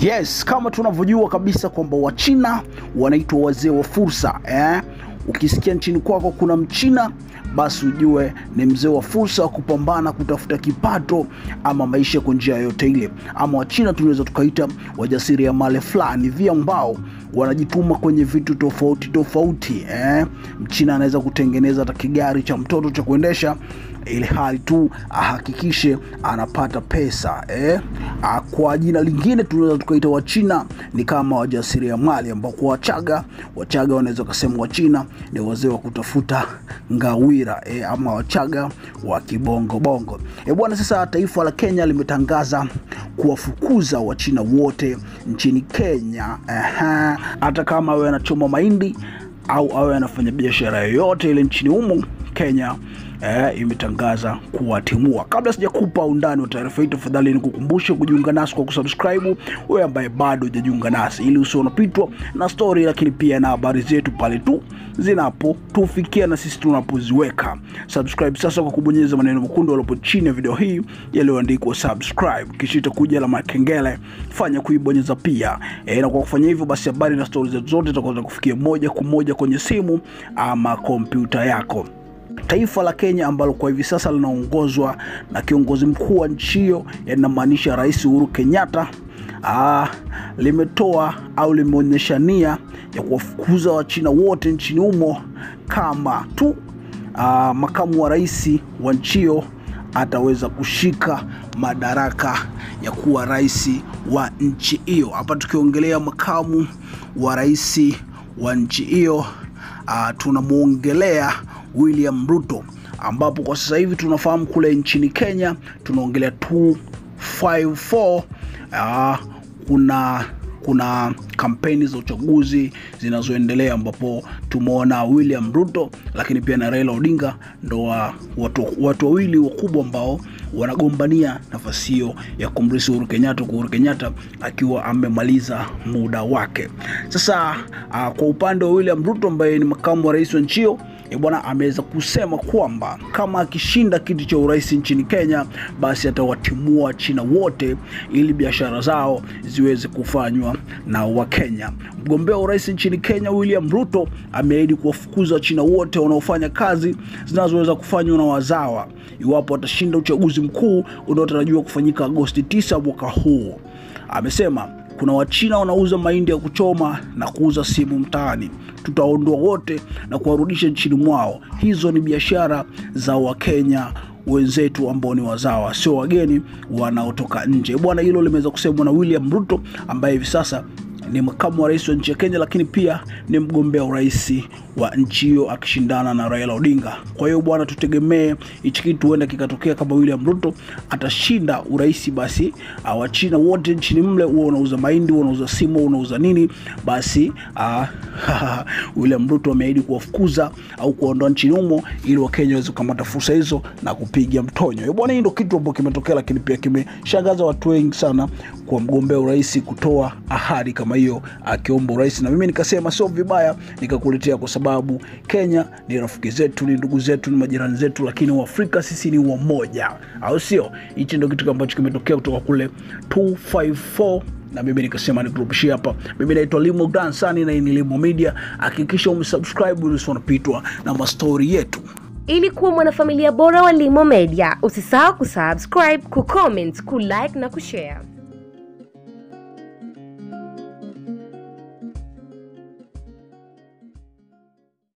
Yes, kama tunavyojua kabisa kwamba Wachina wanaitwa wazee wa fursa eh? Ukisikia nchini kwako kuna Mchina basi ujue ni mzee wa fursa wa kupambana kutafuta kipato ama maisha kwa njia yoyote ile. Ama Wachina tunaweza tukaita wajasiriamali fulani hivi ambao wanajituma kwenye vitu tofauti tofauti eh? Mchina anaweza kutengeneza hata kigari cha mtoto cha kuendesha ili hali tu ahakikishe anapata pesa eh? Ah, Kwa jina lingine tunaweza tukaita Wachina ni kama wajasiriamali ambao kwa Wachaga, Wachaga wanaweza kusema Wachina ni wazee wa kutafuta ngawira e, ama Wachaga wa kibongobongo bongo eh, bwana. Sasa taifa la Kenya limetangaza kuwafukuza Wachina wote nchini Kenya Aha, hata kama awe anachoma mahindi au awe anafanya biashara yoyote ile nchini humo Kenya eh, imetangaza kuwatimua. Kabla sijakupa undani wa taarifa hii, tafadhali nikukumbushe kujiunga nasi kwa kusubscribe, wewe ambaye bado hujajiunga nasi, ili usio unapitwa na story, lakini pia na habari zetu pale tu zinapotufikia na sisi tunapoziweka. Subscribe sasa kwa kubonyeza maneno mekundu yaliyopo chini ya video hii yaliyoandikwa subscribe, kisha itakuja alama ya kengele, fanya kuibonyeza pia e, na kwa kufanya hivyo basi habari na stori zetu zote zitakuwa zinakufikia moja kwa moja kwenye simu ama kompyuta yako. Taifa la Kenya ambalo kwa hivi sasa linaongozwa na kiongozi mkuu wa nchi hiyo, yanamaanisha Rais Uhuru Kenyatta, ah, limetoa au limeonyesha nia ya kuwafukuza Wachina wote nchini humo kama tu ah, makamu wa rais wa nchi hiyo ataweza kushika madaraka ya kuwa rais wa nchi hiyo. Hapa tukiongelea makamu wa rais wa nchi hiyo uh, tunamwongelea William Ruto, ambapo kwa sasa hivi tunafahamu kule nchini Kenya tunaongelea 254 uh, kuna kuna kampeni za uchaguzi zinazoendelea ambapo tumeona William Ruto lakini pia na Raila Odinga ndo wa, watu, wawili wakubwa ambao wanagombania nafasi hiyo ya kumrisi Uhuru Kenyatta, kwa Uhuru Kenyatta akiwa amemaliza muda wake. Sasa uh, kwa upande wa William Ruto ambaye ni makamu wa rais wa nchi hiyo bwana ameweza kusema kwamba kama akishinda kiti cha urais nchini Kenya, basi atawatimua China wote ili biashara zao ziweze kufanywa na Wakenya. Mgombea wa urais nchini Kenya William Ruto ameahidi kuwafukuza Wachina wote wanaofanya kazi zinazoweza kufanywa na wazawa iwapo atashinda uchaguzi mkuu unaotarajiwa kufanyika Agosti 9 mwaka huu. Amesema kuna Wachina wanauza mahindi ya kuchoma na kuuza simu mtaani, tutaondoa wote na kuwarudisha nchini mwao. Hizo ni biashara za Wakenya wenzetu ambao ni wazawa, sio wageni wanaotoka nje. Bwana, hilo limeweza kusemwa na William Ruto ambaye hivi sasa ni makamu wa rais wa nchi ya Kenya, lakini pia ni mgombea urais wa nchi hiyo akishindana na Raila Odinga. Kwa hiyo bwana, tutegemee hichi kitu huenda kikatokea kama William Ruto atashinda urais, basi Wachina wote nchini mle, huwa unauza mahindi, huwa unauza simu, huwa unauza nini, basi uh, William Ruto ameahidi kuwafukuza au kuwaondoa nchini humo ili Wakenya waweze kukamata fursa hizo na kupiga mtonyo. Bwana, hii ndio kitu ambacho kimetokea, lakini pia kimeshangaza watu wengi sana kwa mgombea urais kutoa ahadi kama hiyo akiomba urais, na mimi nikasema sio vibaya nikakuletea, kwa sababu Kenya ni rafiki zetu, ni ndugu zetu, ni majirani zetu, lakini Waafrika sisi ni wamoja, au sio? Hichi ndio kitu ambacho kimetokea kutoka kule 254 na mimi nikasema nikurudishie hapa. Mimi naitwa Limo Dansani na ni Limo Media. Hakikisha umesubscribe ili usionapitwa na mastori yetu. Ili kuwa mwanafamilia bora wa Limo Media, usisahau kusubscribe, kucomment, kulike na kushare.